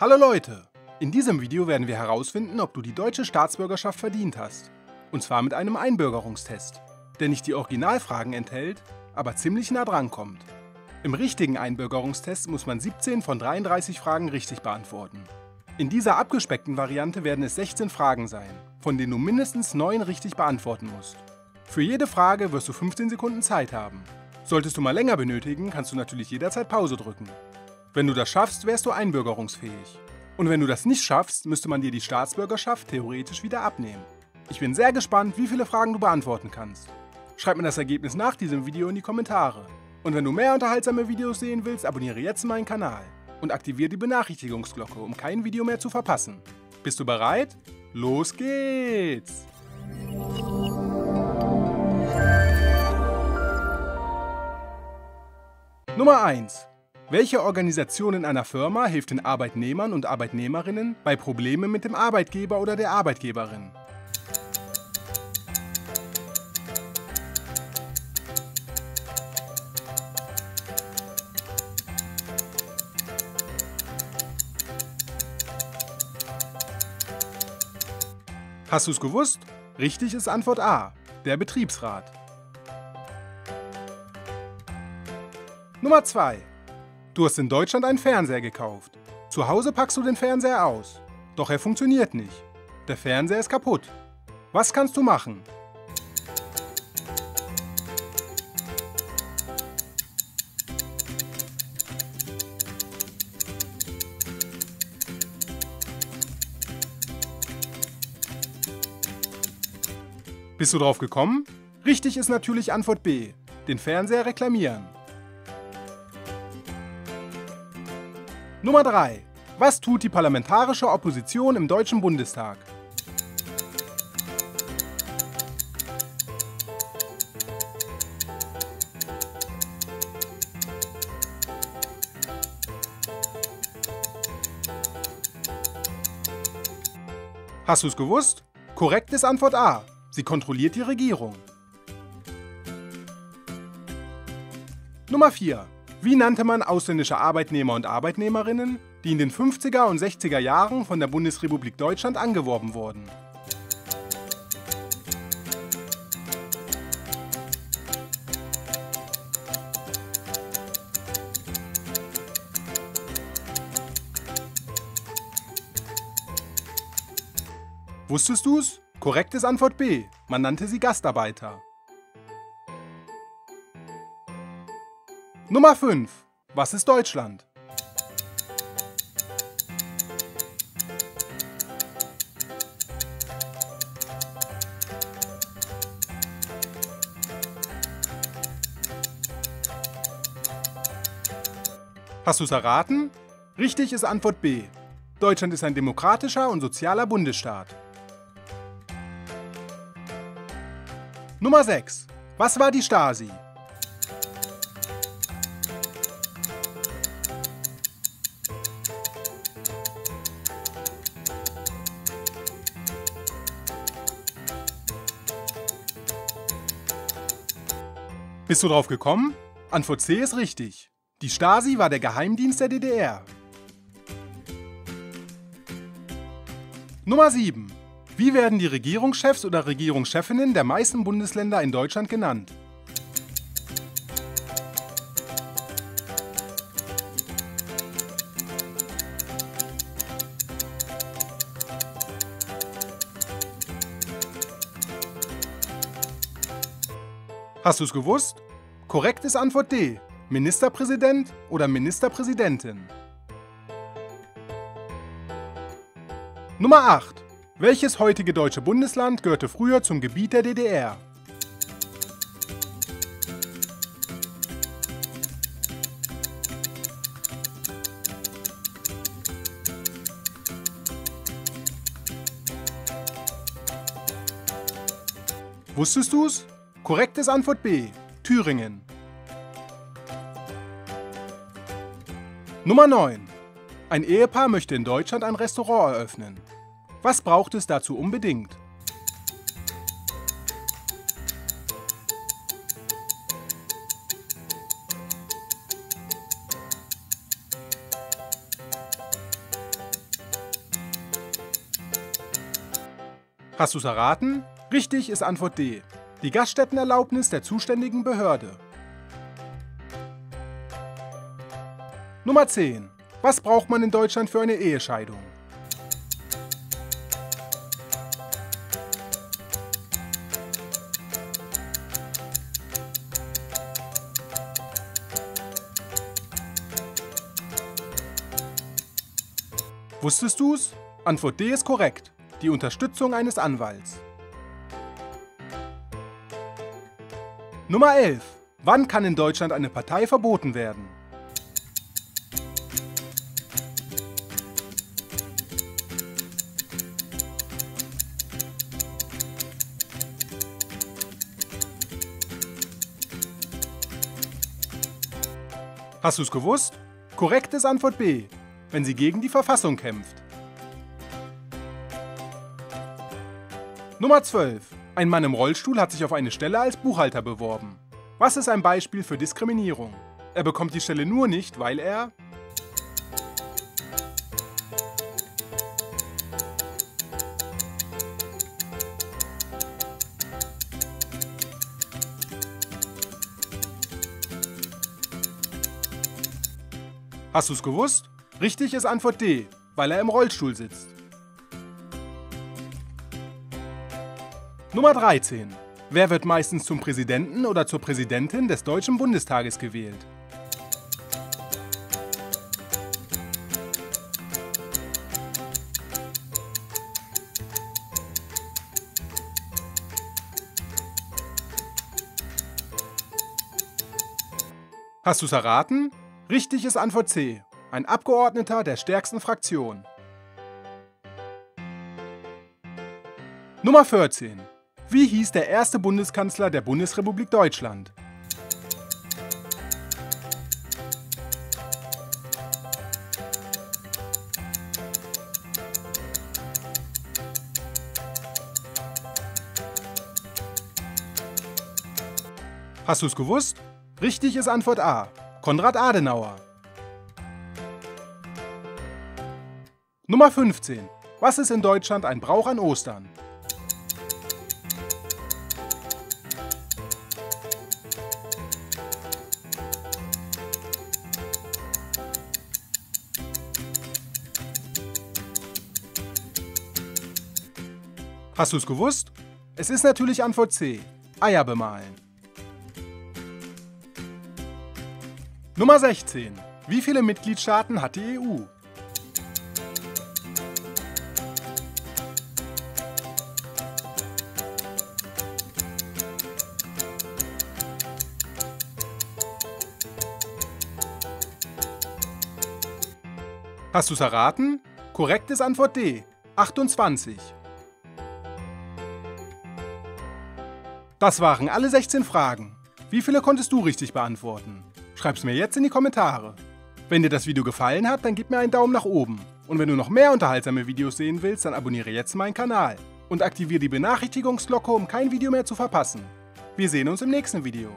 Hallo Leute! In diesem Video werden wir herausfinden, ob du die deutsche Staatsbürgerschaft verdient hast. Und zwar mit einem Einbürgerungstest, der nicht die Originalfragen enthält, aber ziemlich nah dran kommt. Im richtigen Einbürgerungstest muss man 17 von 33 Fragen richtig beantworten. In dieser abgespeckten Variante werden es 16 Fragen sein, von denen du mindestens 9 richtig beantworten musst. Für jede Frage wirst du 15 Sekunden Zeit haben. Solltest du mal länger benötigen, kannst du natürlich jederzeit Pause drücken. Wenn du das schaffst, wärst du einbürgerungsfähig. Und wenn du das nicht schaffst, müsste man dir die Staatsbürgerschaft theoretisch wieder abnehmen. Ich bin sehr gespannt, wie viele Fragen du beantworten kannst. Schreib mir das Ergebnis nach diesem Video in die Kommentare. Und wenn du mehr unterhaltsame Videos sehen willst, abonniere jetzt meinen Kanal und aktiviere die Benachrichtigungsglocke, um kein Video mehr zu verpassen. Bist du bereit? Los geht's! Nummer 1. Welche Organisation in einer Firma hilft den Arbeitnehmern und Arbeitnehmerinnen bei Problemen mit dem Arbeitgeber oder der Arbeitgeberin? Hast du es gewusst? Richtig ist Antwort A, der Betriebsrat. Nummer 2. Du hast in Deutschland einen Fernseher gekauft. Zu Hause packst du den Fernseher aus. Doch er funktioniert nicht. Der Fernseher ist kaputt. Was kannst du machen? Bist du drauf gekommen? Richtig ist natürlich Antwort B. Den Fernseher reklamieren. Nummer 3. Was tut die parlamentarische Opposition im Deutschen Bundestag? Hast du es gewusst? Korrekt ist Antwort A. Sie kontrolliert die Regierung. Nummer 4. Wie nannte man ausländische Arbeitnehmer und Arbeitnehmerinnen, die in den 50er und 60er Jahren von der Bundesrepublik Deutschland angeworben wurden? Wusstest du's? Korrekt ist Antwort B. Man nannte sie Gastarbeiter. Nummer 5. Was ist Deutschland? Hast du es erraten? Richtig ist Antwort B. Deutschland ist ein demokratischer und sozialer Bundesstaat. Nummer 6. Was war die Stasi? Bist du drauf gekommen? Antwort C ist richtig. Die Stasi war der Geheimdienst der DDR. Nummer 7. Wie werden die Regierungschefs oder Regierungschefinnen der meisten Bundesländer in Deutschland genannt? Hast du es gewusst? Korrekt ist Antwort D. Ministerpräsident oder Ministerpräsidentin. Nummer 8. Welches heutige deutsche Bundesland gehörte früher zum Gebiet der DDR? Wusstest du's? Korrekt ist Antwort B, Thüringen. Nummer 9. Ein Ehepaar möchte in Deutschland ein Restaurant eröffnen. Was braucht es dazu unbedingt? Hast du es erraten? Richtig ist Antwort D, die Gaststättenerlaubnis der zuständigen Behörde. Nummer 10. Was braucht man in Deutschland für eine Ehescheidung? Wusstest du's? Antwort D ist korrekt. Die Unterstützung eines Anwalts. Nummer 11. Wann kann in Deutschland eine Partei verboten werden? Hast du's gewusst? Korrekt ist Antwort B wenn sie gegen die Verfassung kämpft. Nummer 12. Ein Mann im Rollstuhl hat sich auf eine Stelle als Buchhalter beworben. Was ist ein Beispiel für Diskriminierung? Er bekommt die Stelle nur nicht, weil er Hast du's gewusst? Richtig ist Antwort D, weil er im Rollstuhl sitzt. Nummer 13. Wer wird meistens zum Präsidenten oder zur Präsidentin des Deutschen Bundestages gewählt? Hast du's erraten? Richtig ist Antwort C. Ein Abgeordneter der stärksten Fraktion. Nummer 14. Wie hieß der erste Bundeskanzler der Bundesrepublik Deutschland? Hast du es gewusst? Richtig ist Antwort A. Konrad Adenauer. Nummer 15. Was ist in Deutschland ein Brauch an Ostern? Hast du es gewusst? Es ist natürlich Antwort C. Eier bemalen. Nummer 16. Wie viele Mitgliedstaaten hat die EU? Hast du es erraten? Korrekt ist Antwort D. 28. Das waren alle 16 Fragen. Wie viele konntest du richtig beantworten? Schreib's mir jetzt in die Kommentare. Wenn dir das Video gefallen hat, dann gib mir einen Daumen nach oben. Und wenn du noch mehr unterhaltsame Videos sehen willst, dann abonniere jetzt meinen Kanal und aktiviere die Benachrichtigungsglocke, um kein Video mehr zu verpassen. Wir sehen uns im nächsten Video.